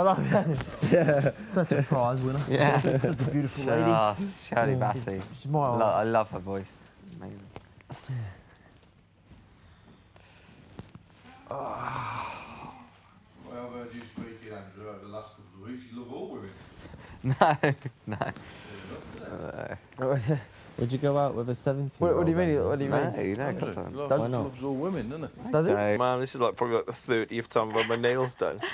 I love that. Yeah. Such a prize winner. Yeah. Such a beautiful lady. Oh, Shirley Yeah. Bassey. She's my I, lo- I love her voice. Amazing. Well, I've heard you speaking, Andrew, over the last couple of weeks. You love all women. No, no. Uh, Would you go out with a 17 What, what do you mean? What do you no, mean? no, Andrew of course not. loves, Why not? loves all women, doesn't he? Does it? No. Man, this is like probably like the 30th time I've had my nails done.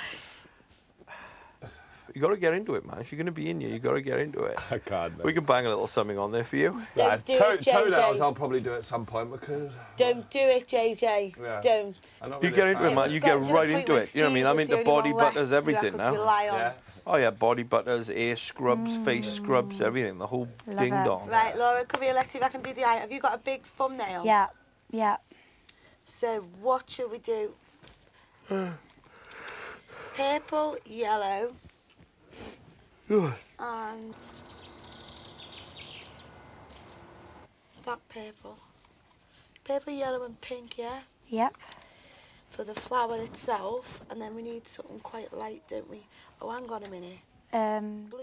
You got to get into it, man. If you're going to be in here, you got to get into it. Oh, I can't. We can bang a little something on there for you. Don't do toe, it, toenails, JJ. I'll probably do at some point because Don't do it, JJ. Yeah. Don't. I'm You get into it, man. You get got to the right into it. You know what I mean? I'm the into body butters, everything now. Yeah. Oh yeah, body butters, ear scrubs, mm. face scrubs, everything, the whole Love ding it. dong. Right, Laura, come here. Let's see if I can do the eye. Have you got a big thumbnail? Yeah, yeah. So what should we do? Purple, yellow, and that purple. Purple, yellow, and pink, yeah, Yep. for the flower itself. And then we need something quite light, don't we? Oh, hang on a minute. Um, Blue.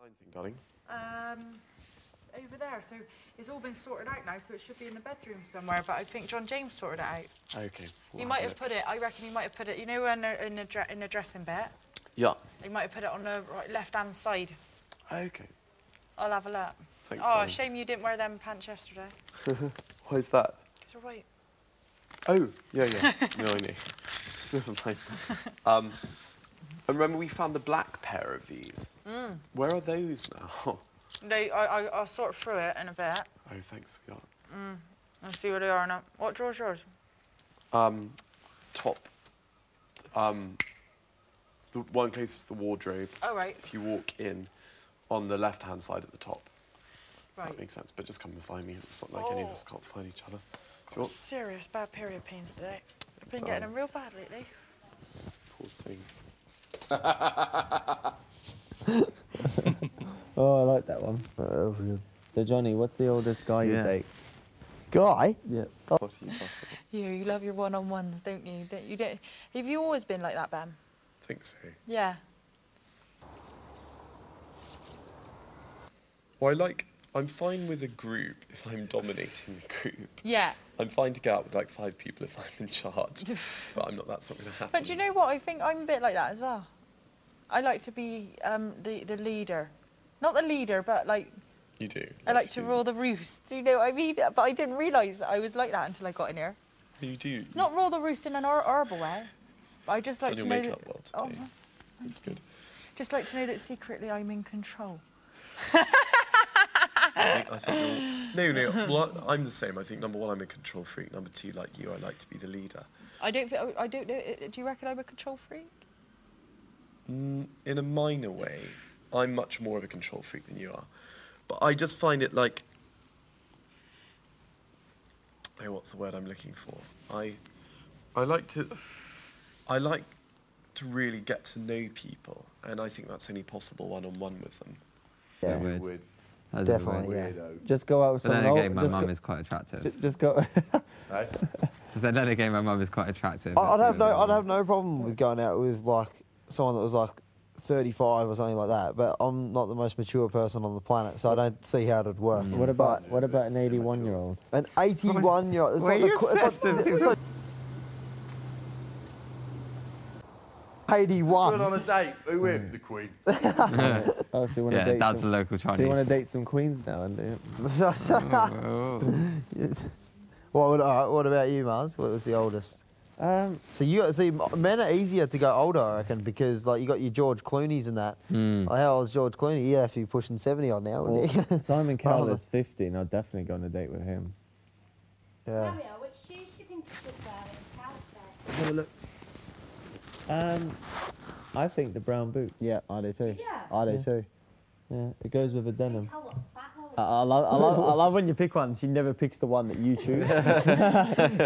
Line thing, darling. Um, over there. So it's all been sorted out now, so it should be in the bedroom somewhere. But I think John James sorted it out. Okay. He might have put it. I reckon he might have put it. You know, in the in the, in the dressing bit. Yeah. He might have put it on the right, left-hand side. Okay. I'll have a look. Thanks, oh, darling. shame you didn't wear them pants yesterday. Why is that? Because they're white. Oh, yeah, yeah. no, I know. Never mind. Um, and remember we found the black pair of these. Mm. Where are those now? No, I, I, I'll sort through it in a bit Oh, thanks, we and see where they are now. What drawer's yours? Um, top. Um, the one closest to the wardrobe. Oh, right. If you walk in, on the left-hand side at the top. Right. That makes sense. But just come and find me. It's not like any of us oh. can't find each other. Got what? serious bad period pains today. I've been Darn. getting them real bad lately. Poor thing. Oh, I like that one. That was good. So, Johnny, what's the oldest guy Yeah. you date? Guy? Yeah. What are you? You, you love your one-on-ones, don't you? Don't you? Don't, have you always been like that, Bam? I think so. Yeah. Well, I like. I'm fine with a group if I'm dominating the group. Yeah. I'm fine to go out with like five people if I'm in charge. but I'm not. That's not going to happen. But do you know what? I think I'm a bit like that as well. I like to be um, the the leader, not the leader, but like You do. I like to rule the roost. Do you know what I mean? But I didn't realise that I was like that until I got in here. You do. Not rule the roost in an hor- horrible way. But I just like Done to your know. That, well oh, today. That's good. just like to know that secretly I'm in control. I think, I think you're, no, no. Well, I- I'm the same. I think number one, I'm a control freak. Number two, like you, I like to be the leader. I don't. I don't know. uh, Do you reckon I'm a control freak? Mm, in a minor way, I'm much more of a control freak than you are. But I just find it like. Oh, what's the word I'm looking for? I, I like to, I like to really get to know people, and I think that's only possible one on one with them. Yeah. Weird. Weird That's Definitely, yeah. Just go out with But then again, my just mum go, is quite attractive. ju- Just go. Hey? So then again, my mum is quite attractive. I- I'd have no, I'd have no problem with going out with like someone that was like 35 or something like that. But I'm not the most mature person on the planet, so I don't see how it'd work. Mm. what about what about an 81 year old? An 81 year old. It's Why like are the you qu- it's like- it's like 81. Going on a date. Who with? The Queen. Oh, so you want to Yeah, date dad's a some, local so you want to date some queens now and do what, would, all right, what about you, Mars? What was the oldest? Um, So you got see, men are easier to go older, I reckon, because like you got your George Clooney's and that. Hmm. Like, how old's George Clooney? Yeah, if you're pushing 70 odd now, well. Simon Cowell is 50, and I'd definitely go on a date with him. yeah. Mario, which shoes do you think you should wear in Caltech? Have a look. Um, I think the brown boots. Yeah, I do too. Yeah. I do Yeah. too. Yeah, it goes with a denim. Tell what fat. I, I love, I love, I love when you pick one. She never picks the one that you choose.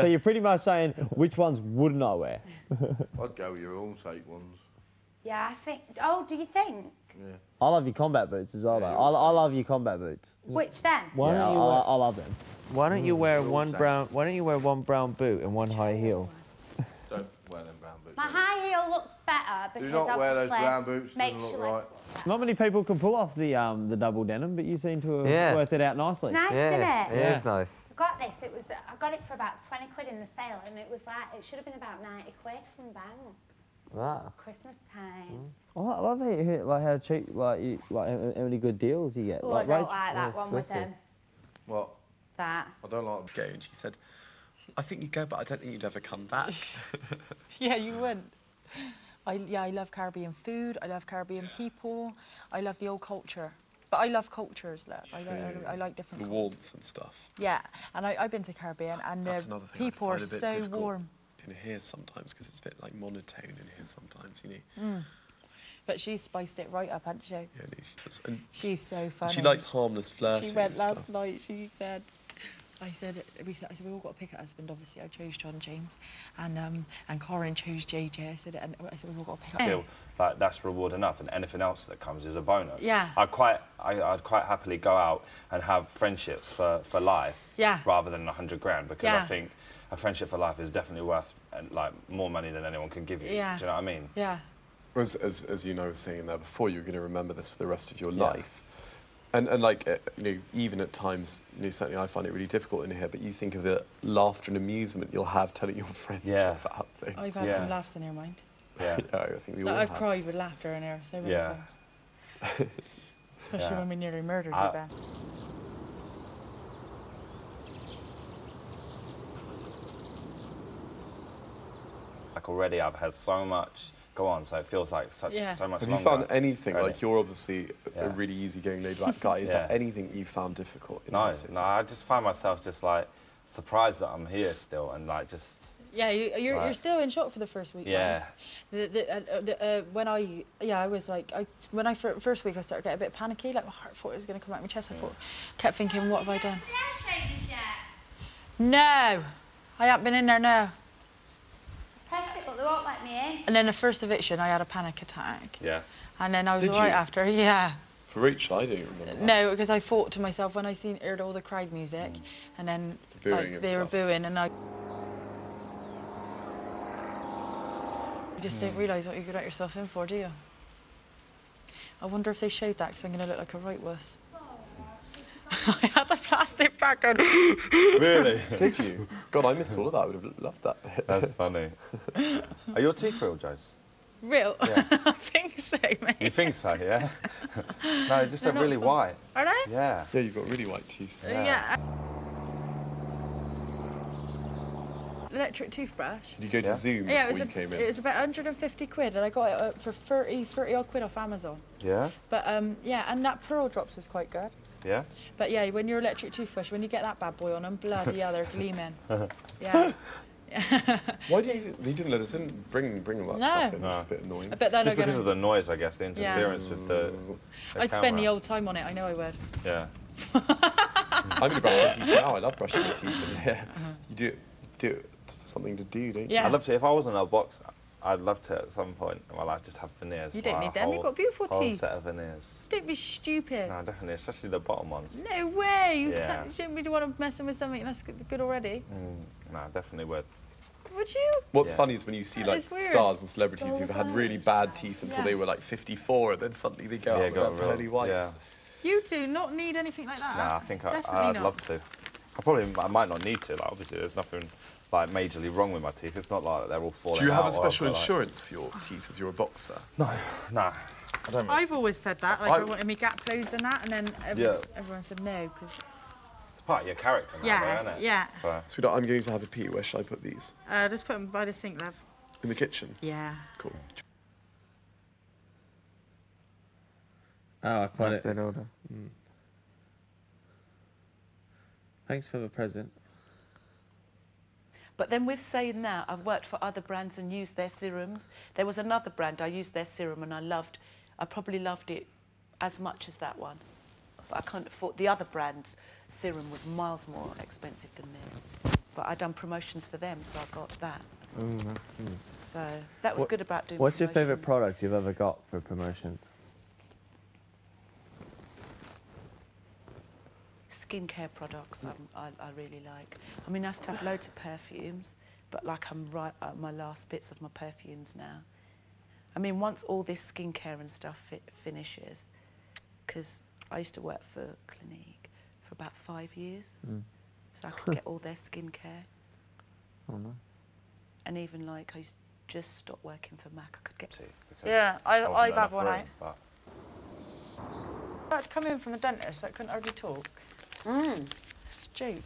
so you're pretty much saying which ones wouldn't I wear? I'd go with your all take ones. Yeah, I think. Oh, do you think? Yeah. I love your combat boots as well, Yeah, though. I, I love your combat boots. Which then? Why don't you I, wear- I love them. Why don't you wear all one safe. brown? Why don't you wear one brown boot and one high heel? Don't wear them brown boots. My high heel looks better because Do not wear those brown boots, doesn't look right. look. Not many people can pull off the um, the double denim, but you seem to have Yeah. worked it out nicely. Nice, Yeah, isn't it Yeah, it? is nice. I got this. It was. I got it for about twenty quid in the sale, and it was like it should have been about ninety quid from Bang. Wow. Christmas time. Oh, I love how you like how cheap, like you, like how, how many good deals you get. Oh, I don't Rach- like that one with Swifty. them. What? That. I don't like Go, and she said, I think you'd go, but I don't think you'd ever come back. Yeah, you wouldn't. I, yeah, I love Caribbean food. I love Caribbean people. I love the old culture. But I love cultures, look. I, like I, I like different the warmth and stuff. Yeah, and I, I've been to Caribbean, and That's the another thing I people are so warm. in here sometimes because it's a bit like monotone in here sometimes, you know. Mm. But she spiced it right up, hasn't she? Yeah, no, she- and She's so funny. she likes harmless flirting. She went last night. She said, I said, we, I said we all got to pick a husband. Obviously, I chose John James, and um, and Corin chose JJ. I said, and I said we've all got to pick. I feel like that's reward enough, and anything else that comes is a bonus. Yeah. I'd quite, I, I'd quite happily go out and have friendships for, for life, Yeah. rather than a hundred grand, because I think a friendship for life is definitely worth uh, like more money than anyone can give you. Yeah. Do you know what I mean? Yeah. As, as, as you know, I was saying there before, you're going to remember this for the rest of your Yeah. life. And, and like, uh, you know, even at times, you know, certainly I find it really difficult in here, but you think of the laughter and amusement you'll have telling your friends Yeah. about things. I've had Yeah. some laughs in her mind. Yeah. Yeah, I think we Like, all I've have. cried with laughter in here, so many Yeah. times. Especially Yeah. when we nearly murdered I- you, Ben. Like already, I've had so much go on, so it feels like such Yeah. so much Have you found anything, already. like you're obviously a- a Yeah. really easygoing, laid back guy, is there anything you found difficult in No, this? no, I just find myself just like surprised that I'm here still, and like just Yeah, you, you're, you're still in shock for the first week. yeah. right? The, the, uh, uh, the, uh, when I, yeah, I was like, I, when I fir- first week I started getting a bit panicky, like my heart thought it was going to come out my chest. I thought, kept thinking, what have I done? No, I haven't been in there now. Pressed it, but they won't let me in. And then the first eviction, I had a panic attack, Yeah. and then I was Did alright you? after. Yeah. For each, I don't remember. that. No, because I thought to myself when I seen heard all the crowd music, and then The booing like, and they were booing, and I. You just Hmm. don't realise what you could let yourself in for, do you? I wonder if they showed that because I'm going to look like a right wuss. I had a plastic bag on. Really? Did you? God, I missed all of that. I would have loved that. That's funny. Are your teeth real, Joyce? Real? Yeah. I think so, mate. You think so, yeah? no, just they're not really fun. white. Are they? Yeah. Yeah, you've got really white teeth. Yeah. yeah. Electric toothbrush. Did you go to Yeah. Zoom Yeah, before it was, you a, came in? it was about 150 quid, and I got it uh, for 30, 30 odd quid off Amazon. Yeah? But um, yeah, and that Pearl Drops was quite good. Yeah? But yeah, when your electric toothbrush, when you get that bad boy on them, bloody yeah, they're gleaming. Yeah. Why did you? They didn't let us in. Bring bring all that No. stuff in. No. It's a bit annoying. I bet they're Just not because of gonna. the noise, I guess, the Yeah. interference with the, the I'd spend the camera. old time on it. I know I would. Yeah. I'm gonna brush my teeth now. I love brushing my teeth. And yeah, uh-huh. you do it. You do it for something to do, don't you? Yeah. I'd love to, if I wasn't a boxer, I'd love to at some point in my life just have veneers. You don't like need them, you've got beautiful whole teeth. set of veneers. Don't be stupid. No, definitely, especially the bottom ones. No way. You, Yeah. can't, you shouldn't be want to messing with something that's good, good already. Mm, no, definitely would. Would you? What's Yeah. funny is when you see That like stars and celebrities All who've had really bad teeth until Yeah. they were like 54, and then suddenly they go Yeah, out with got their real- pearly whites. yeah. You do not need anything like that. No, I think I, I'd not. love to. I probably I might not need to. Like, obviously, there's nothing like majorly wrong with my teeth. It's not like they're all falling Do you have a special I've got, insurance for your teeth as you're a boxer? No, nah, I don't. I've always said that. Like I- I, wanted me gap closed and that, and then every, Yeah. everyone said no because It's part of your character now, Yeah, though, isn't it? yeah. So, Sweetheart, I'm going to have a pee. Where should I put these? uh, just put them by the sink, love. In the kitchen. Yeah. Cool. Oh, I find it. Good order. Thanks for the present. But then with saying that, I've worked for other brands and used their serums. There was another brand I used their serum and I loved. I probably loved it as much as that one. But I can't afford the other brand's serum was miles more expensive than this. But I done promotions for them, so I got that. Oh, so that was What- good about doing. What's your favourite product you've ever got for promotions? Skincare products um, I, I really like. I mean, I used to have loads of perfumes, but like I'm right at my last bits of my perfumes now. I mean, once all this skincare and stuff fi- finishes, because I used to work for Clinique for about five years, Mm. so I could get all their skincare. Oh, no. And even like I used just stopped working for Mac, I could get Yeah, I I've had one room, out. but- I had to come in from the dentist. I couldn't hardly talk. Mm. Stu.